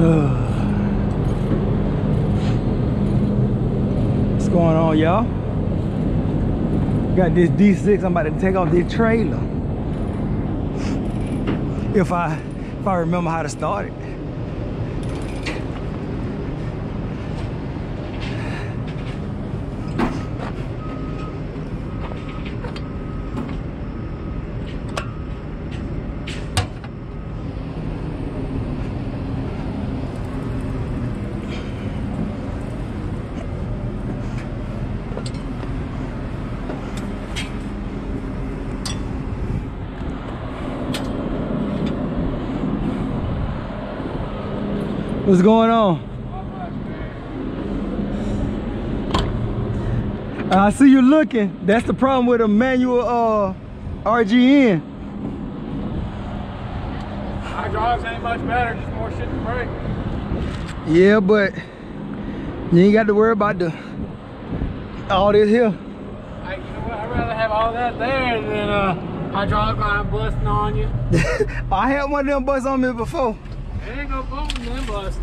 What's going on, y'all? Got this D6. I'm about to take off this trailer. If I if I remember how to start it. What's going on? I see you looking. That's the problem with a manual uh, RGN. Hydraulics ain't much better, just more shit to break. Yeah, but you ain't got to worry about the all this here. I, you know what? I'd rather have all that there than uh, hydraulic line busting on you. I had one of them bust on me before. It ain't no boom then bust.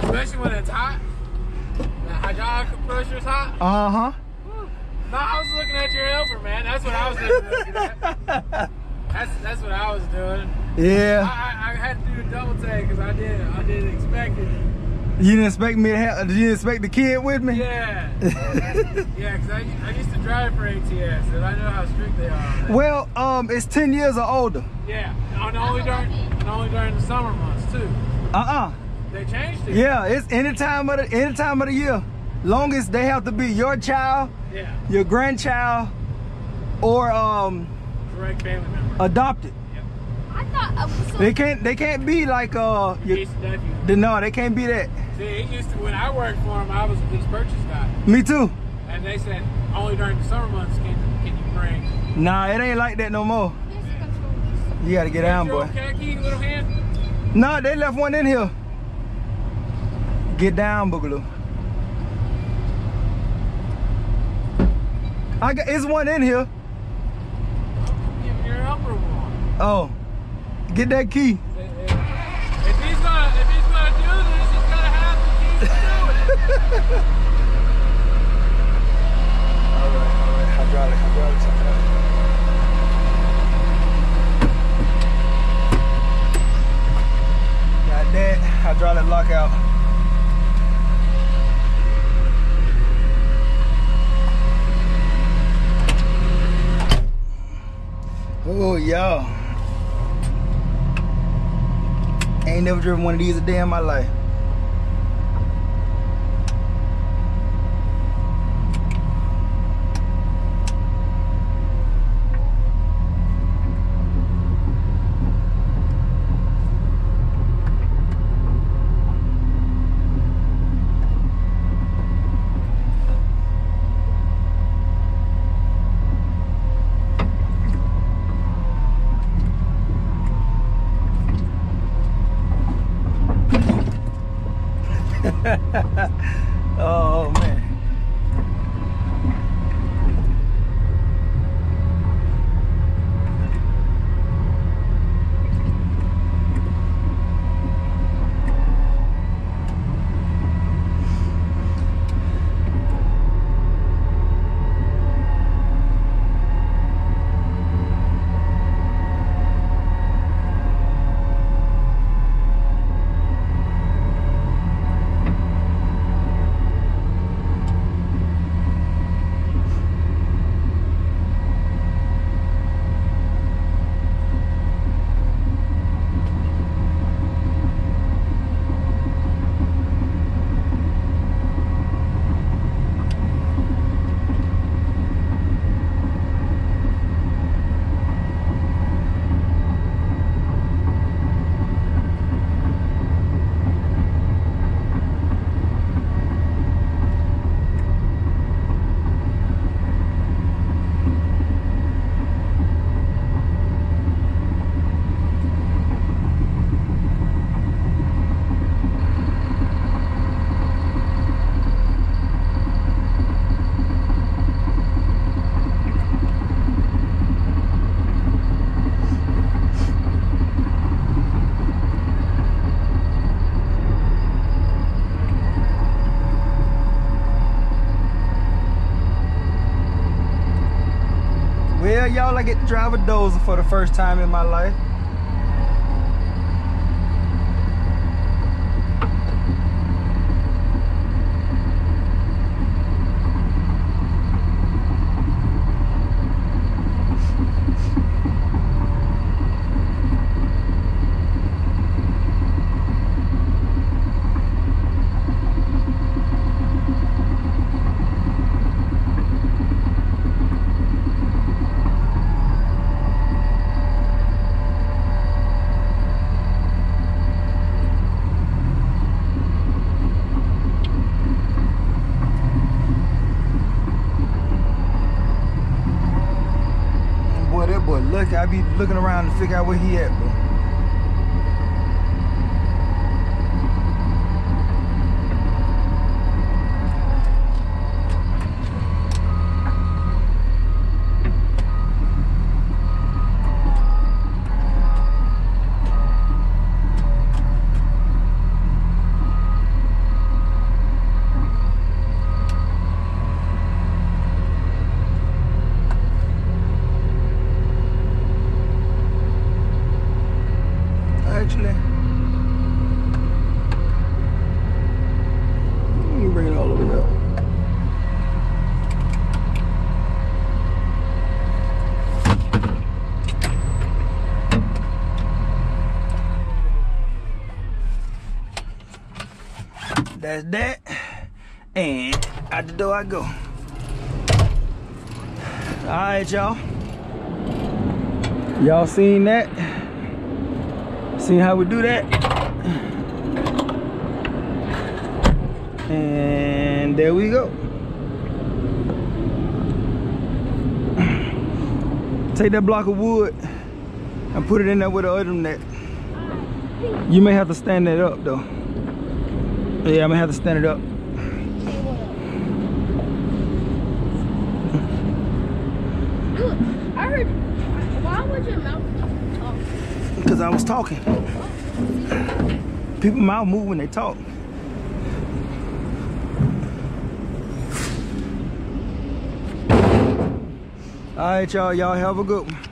Especially when it's hot. The hydraulic compressor's hot. Uh-huh. No, I was looking at your helper, man. That's what I was looking at. That's that's what I was doing. Yeah. I, I had to do the double take because I did I didn't expect it. You didn't expect me to have, you didn't expect the kid with me? Yeah. yeah, because I, I used to drive for ATS and I know how strict they are. Well, um, it's 10 years or older. Yeah, and only during and only during the summer months too. Uh-uh. They changed it. Yeah, it's any time of the any time of the year. Longest they have to be your child, Yeah. your grandchild, or um Direct family member. adopted. I thought I so They can't they can't be like uh your, Niece and nephew. the, no, they can't be that. See, it used to when I worked for them, I was a purchase guy, Me too. and they said only during the summer months can can you bring. Nah, it ain't like that no more. Yes. You gotta get down, boy. Khaki little hand. Nah, they left one in here. Get down, Boogaloo. I got it's one in here. Give your helper one. Oh. Get that key. If he's gonna if he's gonna do this, he's gonna have the keys to do it. Alright, alright, hydraulic, hydraulic, hydraulic. Got that hydraulic lockout. Oh, y'all. Ain't never driven one of these a day in my life. Y'all I get to drive a dozer for the first time in my life. Boy, that boy lucky. I be looking around to figure out where he at, bro. Actually, me bring it all the way up. That's that. And out the door I go. All right, y'all. Y'all seen that? See how we do that? And there we go. Take that block of wood and put it in there with the other net. You may have to stand that up though. Yeah, I'm gonna have to stand it up. I heard. Why was your mouth? Because I was talking. People mouth move when they talk. All right, y'all. Y'all have a good one.